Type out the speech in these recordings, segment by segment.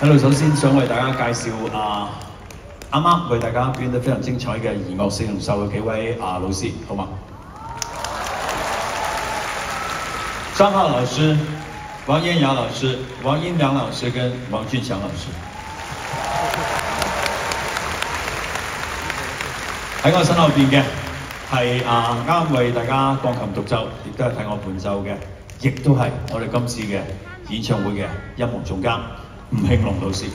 喺度首先想為大家介紹啊，啱啱為大家表演得非常精彩嘅兒樂四重奏嘅幾位啊老師，好嗎？張浩老師、王嫣雅老師、王英良老師跟王俊祥老師。喺我身後邊嘅係啊啱啱為大家鋼琴獨奏，亦都係睇我伴奏嘅，亦都係我哋今次嘅演唱會嘅音樂總監吳慶龍老師。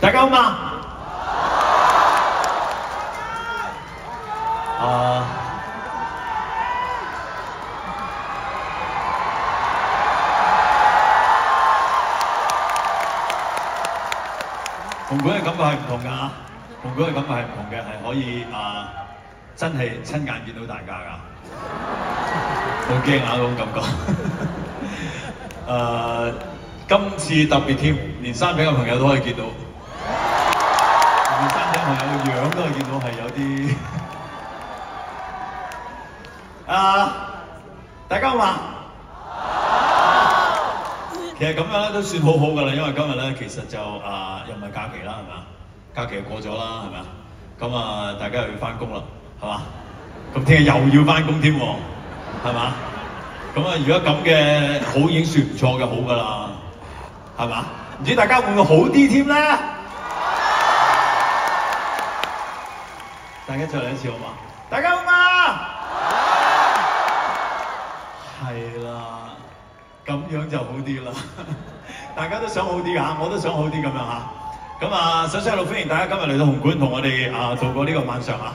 大家好嘛？啊、紅館嘅感覺係唔同㗎嚇，紅館嘅感覺係唔同嘅，係可以啊、真係親眼見到大家㗎，好驚啊嗰種感覺。誒、今次特別添，連山頂嘅朋友都可以見到，連山頂朋友嘅樣都可以見到係有啲。啊！大家好嘛？其實咁樣咧都算好好㗎啦，因為今日咧其實就啊又唔係假期啦，係咪？假期過咗啦，係咪？咁啊大家又要翻工啦，係嘛？咁聽日又要翻工添喎，係嘛？咁啊如果咁嘅好已經算唔錯嘅好㗎啦，係嘛？唔知大家會唔會好啲添咧？大家再嚟一次好嘛？大家好嘛？係啦，咁樣就好啲啦。大家都想好啲嚇，我都想好啲咁樣嚇。咁啊，首先喺度歡迎大家今日嚟到紅館同我哋啊度過呢個晚上啊。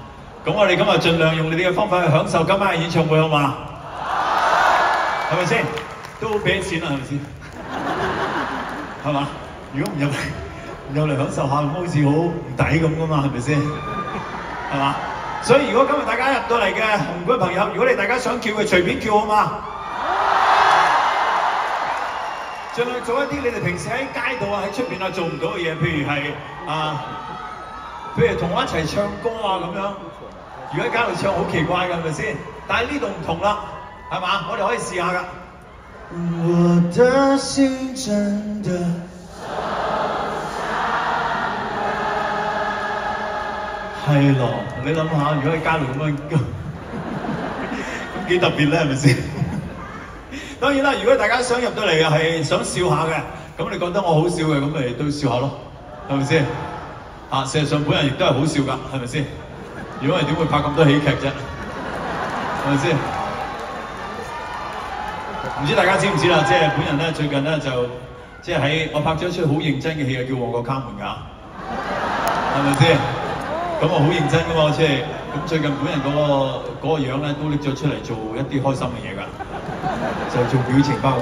咁我哋今日盡量用你哋嘅方法去享受今晚嘅演唱會，好嘛？係咪先？都俾錢啦，係咪先？係嘛？如果唔入嚟，唔入嚟享受下，好似好唔抵咁噶嘛，係咪先？係嘛？所以如果今日大家入到嚟嘅紅館朋友，如果你大家想叫嘅，隨便叫好嘛？盡量做一啲你哋平時喺街度啊、喺出邊啊做唔到嘅嘢，譬如係啊，譬如同我一齊唱歌啊咁樣。如果喺街度唱好奇怪㗎，係咪先？但係呢度唔同啦，係嘛？我哋可以試下㗎。我的心真的係咯，你諗下，如果喺街度咁樣，咁幾特別咧，係咪先？當然啦，如果大家想入到嚟嘅係想笑下嘅，咁你覺得我好笑嘅，咁咪都笑下咯，係咪先？啊，事實上本人亦都係好笑㗎，係咪先？如果係點會拍咁多喜劇啫？係咪先？唔知大家知唔知啦？即係本人咧最近咧就即係喺我拍咗出好認真嘅戲啊，叫《旺角卡門》㗎，係咪先？咁我好認真㗎嘛，即係咁最近本人嗰、個嗰、個樣咧都拎咗出嚟做一啲開心嘅嘢㗎，就做表情包。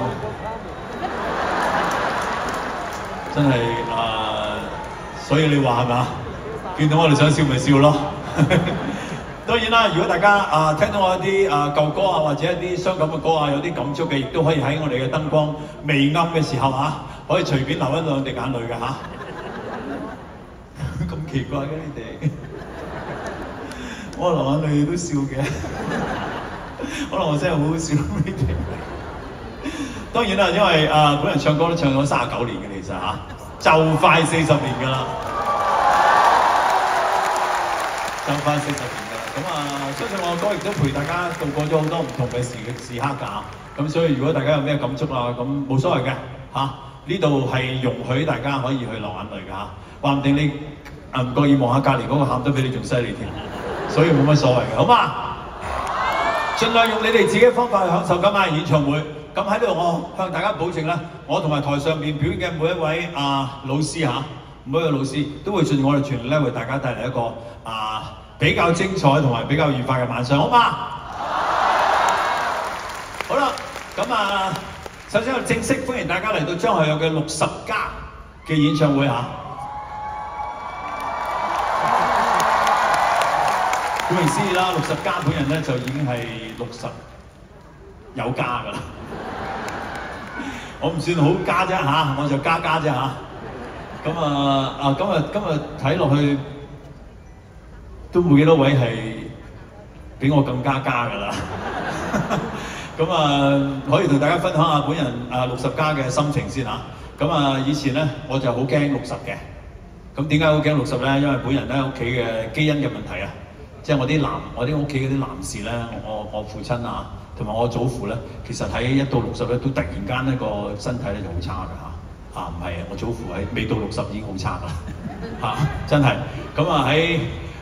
真係啊、所以你話係咪啊？見到我哋想笑咪笑咯。當然啦，如果大家啊、聽到我一啲啊、舊歌啊，或者一啲傷感嘅歌啊，有啲感觸嘅，亦都可以喺我哋嘅燈光微暗嘅時候啊，可以隨便流一兩滴眼淚嘅嚇。咁奇怪嘅你哋，我流眼淚都笑嘅，可能我真係好好笑你哋。當然啦，因為啊、本人唱歌都唱咗三十九年嘅，其實嚇、就快四十年㗎啦。就快四十年㗎啦，咁啊，相信我哥亦都陪大家度過咗好多唔同嘅時時刻㗎，咁所以如果大家有咩感觸啊，咁冇所謂嘅嚇，呢度係容許大家可以去流眼淚㗎嚇，話唔定你啊唔覺意望下隔離嗰個喊得比你仲犀利添，所以冇乜所謂嘅，好嘛？盡量用你哋自己嘅方法去享受今晚嘅演唱會。咁喺呢度，我向大家保證啦，我同埋台上面表演嘅每一位啊老師嚇。每一位老師都會盡我哋全力咧，為大家帶嚟一個啊比較精彩同埋比較愉快嘅晚上，好嘛？好啦，咁啊，首先我正式歡迎大家嚟到張學友嘅六十加嘅演唱會嚇。顧名思義啦，六十加本人咧就已經係六十有加㗎啦。我唔算好加啫嚇，我就加加啫嚇。咁啊啊，今日今日睇落去都冇幾多位係比我更加加㗎啦。咁啊，可以同大家分享下本人啊六十加嘅心情先嚇。咁啊，以前咧我就好驚六十嘅。咁點解好驚六十咧？因為本人咧屋企嘅基因嘅問題啊，即係我啲男，我啲屋企嗰啲男士咧，我我父親啊，同埋我祖父咧，其實喺一到六十咧都突然間呢個身體咧就好差㗎嚇。啊，唔係啊，我祖父喺未到六十已經好差啦嚇，真係。咁啊喺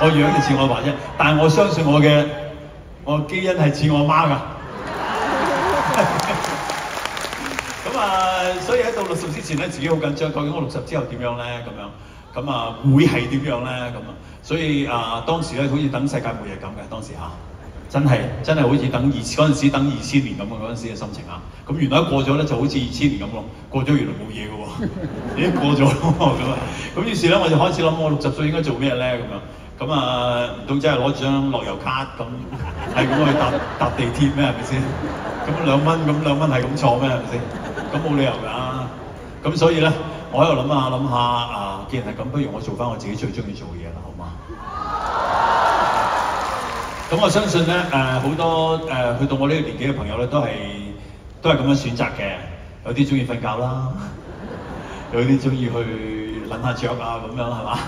我樣就似我爸啫，但係我相信我嘅。我基因係似我媽㗎，咁啊，所以喺到六十之前咧，自己好緊張，究竟我六十之後點樣咧？咁樣，咁啊，會係點樣咧？咁啊，所以啊，當時咧好似等世界末日咁嘅，當時嚇，真係真係好似等二嗰陣時等二千年咁嘅嗰陣時嘅心情啊！咁原來一過咗咧，就好似二千年咁咯，過咗原來冇嘢嘅喎，已經過咗咯咁啊！咁於是咧，我就開始諗我六十歲應該做咩咧？咁樣。咁啊，唔通真係攞住張樂悠卡咁，係咁去搭 搭地鐵咩？係咪先？咁兩蚊，咁兩蚊係咁坐咩？係咪先？咁冇理由㗎。咁所以咧，我喺度諗下諗下啊，既然係咁，不如我做翻我自己最中意做嘅嘢啦，好嗎？咁我相信咧，誒、呃、好多誒、呃、去到我呢個年紀嘅朋友咧，都係都係咁樣選擇嘅。有啲中意瞓覺啦，有啲中意去撚下雀啊，咁樣係嘛？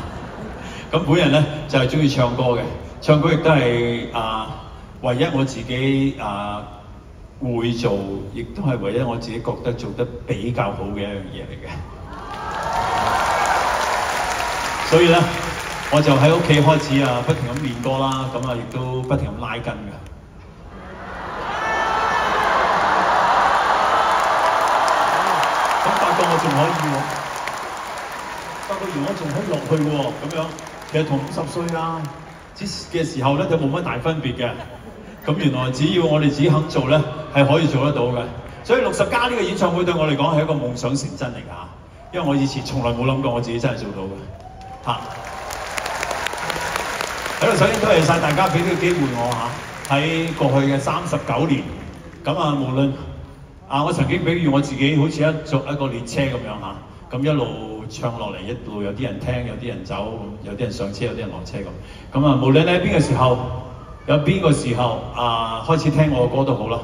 咁本人咧就係中意唱歌嘅，唱歌亦都係啊唯一我自己啊會做，亦都係唯一我自己覺得做得比較好嘅一樣嘢嚟嘅。所以咧，我就喺屋企開始啊，不停咁練歌啦，咁啊亦都不停咁拉筋嘅。咁發覺我仲可以喎，發覺原來我仲可以落去喎，咁樣。其實同五十歲啊之嘅時候咧，就冇乜大分別嘅。咁原來只要我哋自己肯做咧，係可以做得到嘅。所以六十加呢個演唱會對我嚟講係一個夢想成真嚟㗎。因為我以前從來冇諗過我自己真係做到嘅。嚇！喺度首先多謝晒大家俾呢個機會我嚇。喺過去嘅三十九年，咁啊無論啊我曾經比喻我自己好似一做一個列車咁樣嚇，咁一路。唱落嚟一路有啲人聽，有啲人走，有啲人上車，有啲人落車咁。咁啊，無論你喺邊個時候，有邊個時候啊開始聽我嘅歌都好啦。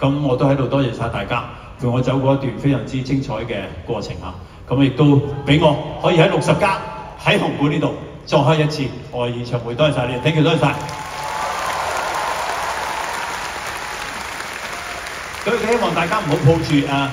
咁我都喺度多謝晒大家，陪我走過一段非常之精彩嘅過程啊。咁亦都俾我可以喺六十加喺紅館呢度再開一次我嘅演唱會。多謝晒你，thank you，多謝晒。咁希望大家唔好抱住啊！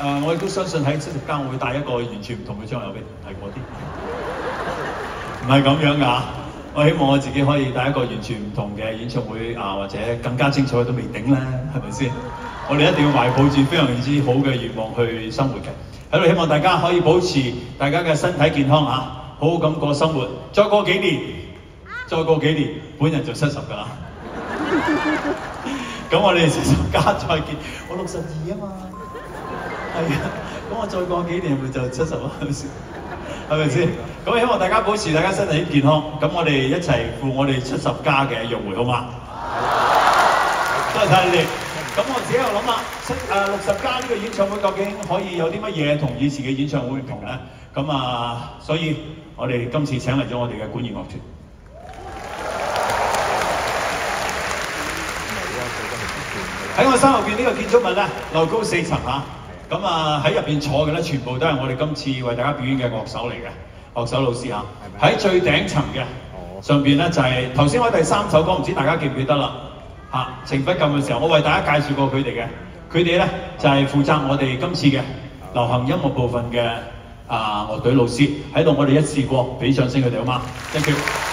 誒、我亦都相信喺七十加，我會帶一個完全唔同嘅張學友俾，係嗰啲，唔係咁樣㗎。我希望我自己可以帶一個完全唔同嘅演唱會啊，或者更加精彩都未定咧，係咪先？我哋一定要懷抱住非常之好嘅願望去生活嘅。喺度希望大家可以保持大家嘅身體健康啊，好好咁過生活。再過幾年，再過幾年，本人就七十㗎啦。咁我哋七十加再見，我六十二啊嘛。係啊，咁我再過幾年咪就七十咯，係咪先？係咪先？咁希望大家保持大家身體健康，咁我哋一齊赴我哋七十加嘅約會，好嗎？多謝晒你哋。咁我自己又諗下，七誒六十加呢個演唱會究竟可以有啲乜嘢同以前嘅演唱會唔同咧？咁啊，所以我哋今次請嚟咗我哋嘅管弦樂團。喺我身後邊呢個建築物咧，樓高四層嚇。咁啊喺入邊坐嘅咧，全部都係我哋今次為大家表演嘅樂手嚟嘅，樂手老師嚇。喺最頂層嘅上邊咧就係頭先我第三首歌，唔知大家記唔記得啦？嚇，情不禁嘅時候，我為大家介紹過佢哋嘅，佢哋咧就係負責我哋今次嘅流行音樂部分嘅啊樂隊老師喺度，我哋一次過俾掌聲佢哋好嗎？Thank you。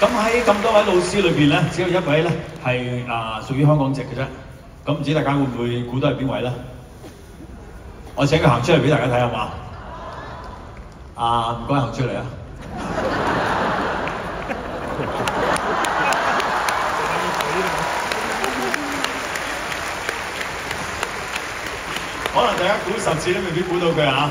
咁喺咁多位老師裏邊咧，只有一位咧係啊屬於香港籍嘅啫。咁唔知大家會唔會估到係邊位咧？我請佢行出嚟俾大家睇下嘛。啊，唔該行出嚟啊！可能大家估十次都未必估到佢啊！